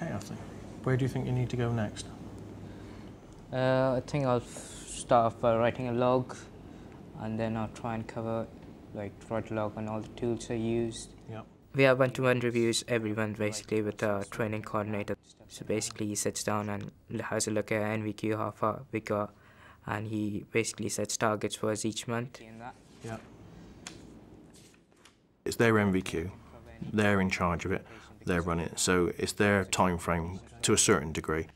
Okay, I think. Where do you think you need to go next? Uh, I think I'll start off by writing a log and then I'll try and cover, like, write a log on all the tools I used. Yep. We have one-to-one reviews every month basically with our training coordinator. So basically he sits down and has a look at NVQ, how far we got, and he basically sets targets for us each month. Yep. It's their NVQ. They're in charge of it. They're running it. So it's their time frame to a certain degree.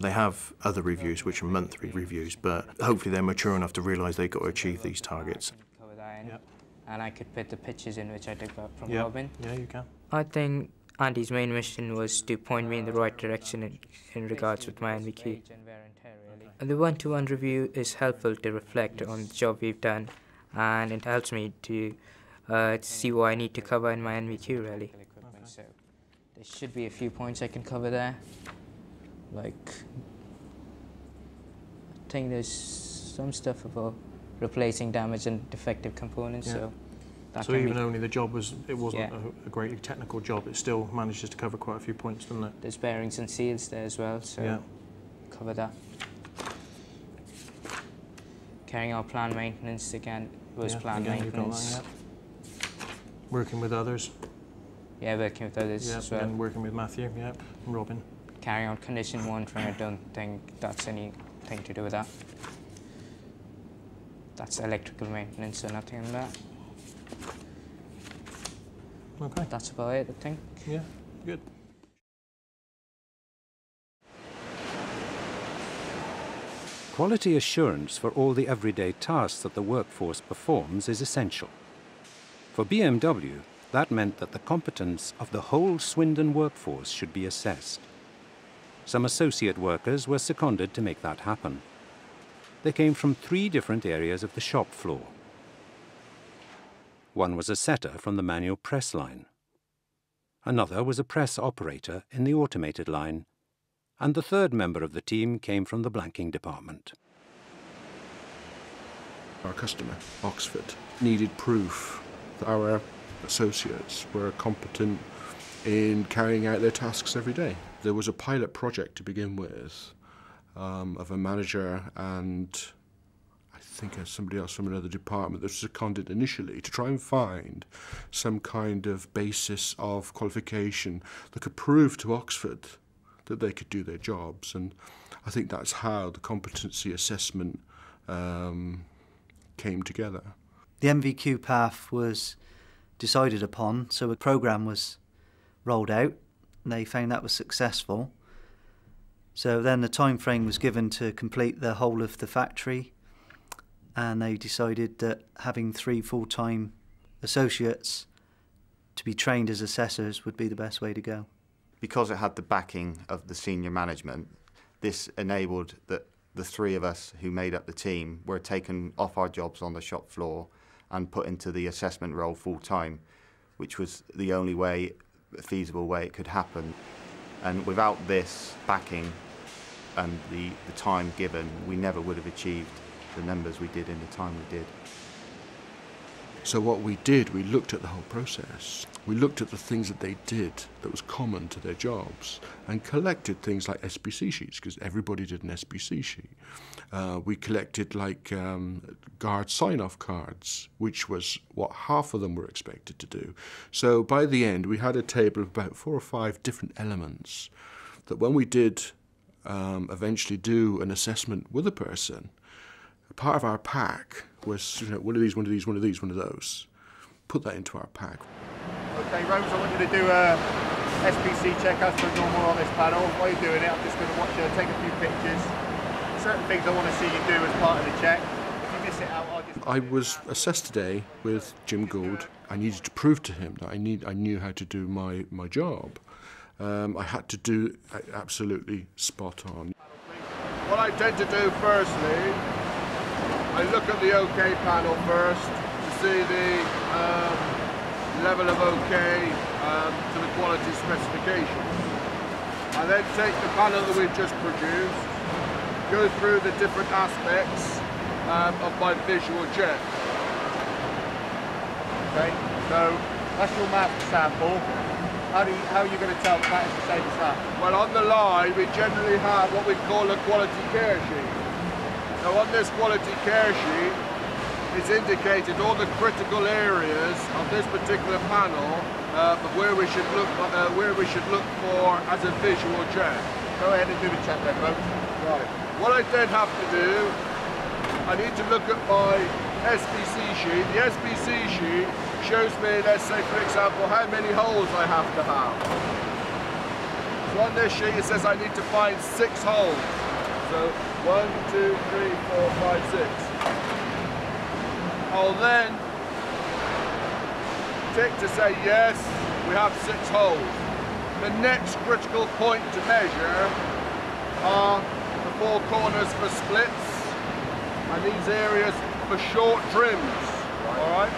They have other reviews, which are monthly reviews, but hopefully they're mature enough to realise they've got to achieve these targets. Cover that in. Yep. And I could put the pictures in which I took back from Yep. Robin. Yeah, you can. I think Andy's main mission was to point me in the right direction in, in regards with my NVQ. And the one-to-one review is helpful to reflect on the job we've done, and it helps me to uh, see what I need to cover in my NVQ really. There should be a few points I can cover there. Like, I think there's some stuff about replacing damaged and defective components. Yeah. So that So even only the job was, it wasn't Yeah. a, a greatly technical job, it still manages to cover quite a few points, doesn't it? there's bearings and seals there as well. So Yeah. cover that. Carrying out plan maintenance again was Yeah, plan again, you've that, maintenance. yeah. Working with others. Yeah. working with others Yeah, as well. and working with Matthew, yeah, and Robin. Carrying on condition monitoring, I don't think that's anything to do with that. That's electrical maintenance, so nothing on that. Okay, That's about it, I think. yeah, good. Quality assurance for all the everyday tasks that the workforce performs is essential. For BMW, that meant that the competence of the whole Swindon workforce should be assessed. Some associate workers were seconded to make that happen. They came from three different areas of the shop floor. One was a setter from the manual press line. Another was a press operator in the automated line and the third member of the team came from the blanking department. Our customer, Oxford, needed proof that our associates were competent in carrying out their tasks every day. There was a pilot project to begin with um, of a manager and I think somebody else from another department that was seconded initially to try and find some kind of basis of qualification that could prove to Oxford that they could do their jobs. And I think that's how the competency assessment um, came together. The NVQ path was decided upon, so a program was rolled out. And they found that was successful. So then the time frame was given to complete the whole of the factory, and they decided that having three full-time associates to be trained as assessors would be the best way to go. because it had the backing of the senior management, this enabled that the three of us who made up the team were taken off our jobs on the shop floor and put into the assessment role full time, which was the only way, feasible way it could happen. And without this backing and the, the time given, we never would have achieved the numbers we did in the time we did. So what we did, we looked at the whole process. We looked at the things that they did that was common to their jobs and collected things like SPC sheets because everybody did an SPC sheet. Uh, we collected like um, guard sign-off cards, which was what half of them were expected to do. So by the end, we had a table of about four or five different elements that when we did um, eventually do an assessment with a person, part of our pack was you know, one of these, one of these, one of these, one of those. Put that into our pack. Okay, Rose, I want you to do a SPC check as per normal on this panel. While you're doing it, I'm just going to watch you take a few pictures. Certain things I want to see you do as part of the check. If you miss it out, I'll just... I was assessed today with Jim Gould. I needed to prove to him that I need I knew how to do my, my job. Um, I had to do absolutely spot on. What I tend to do firstly, I look at the OK panel first to see the um, level of OK um, to the quality specification. I then take the panel that we've just produced, go through the different aspects um, of my visual check. Okay, so that's your map sample. How, do you, how are you going to tell that is the same as that? Well, on the line, we generally have what we call a quality care sheet. Now, on this quality care sheet, it's indicated all the critical areas of this particular panel uh, where we should look uh, where we should look for as a visual check. Go ahead and do the check then, folks. Right. What I then have to do, I need to look at my SPC sheet. The SPC sheet shows me, let's say for example, how many holes I have to have. So on this sheet it says I need to find six holes. So one, two, three, four, five, six. I'll then tick to say yes, we have six holes. The next critical point to measure are the four corners for splits and these areas for short trims. Alright?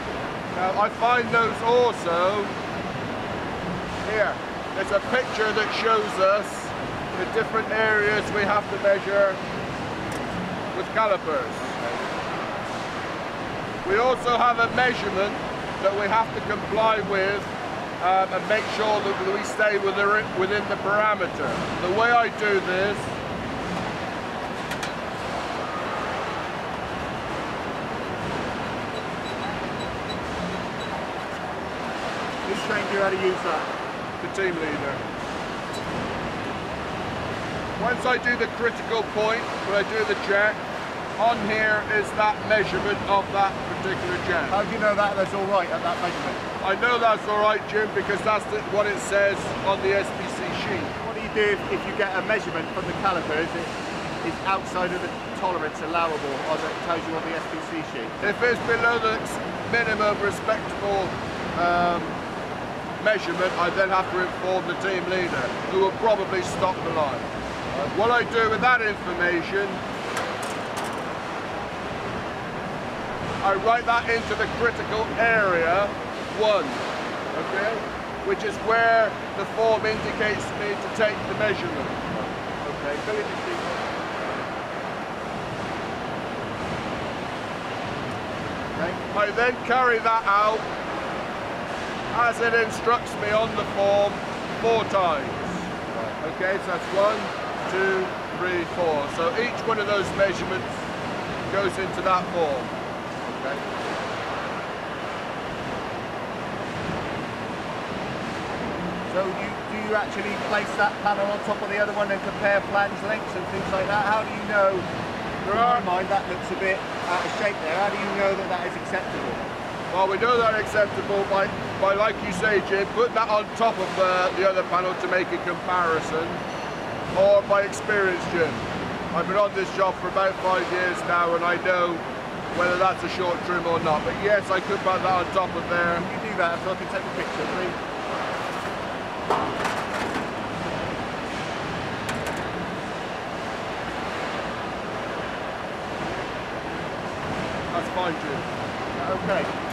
Now I find those also here. There's a picture that shows us the different areas we have to measure with calipers. We also have a measurement that we have to comply with um, and make sure that we stay within, within the parameter. The way I do this trained you how to use that? the team leader. Once I do the critical point, when I do the check, on here is that measurement of that particular check. How do you know that that's all right at that measurement? I know that's all right, Jim, because that's the, what it says on the SPC sheet. What do you do if, if you get a measurement from the caliper calipers It's outside of the tolerance allowable or that tells you on the SPC sheet? If it's below the minimum respectable um, measurement, I then have to inform the team leader, who will probably stop the line. What I do with that information, I write that into the critical area one, okay, which is where the form indicates me to take the measurement. Okay, sheet. Okay. I then carry that out as it instructs me on the form four times. Okay, so that's one, two, three, four. So each one of those measurements goes into that form. Okay. So you, do you actually place that panel on top of the other one and compare flange lengths and things like that? How do you know, in my mind, that looks a bit out of shape there. How do you know that that is acceptable? Well, we know that acceptable by, by like you say, Jim, putting that on top of uh, the other panel to make a comparison, or by experience, Jim. I've been on this job for about five years now, and I know whether that's a short trim or not. But yes, I could put that on top of there. Can you do that so I can take a picture, please? That's fine, Jim. Okay.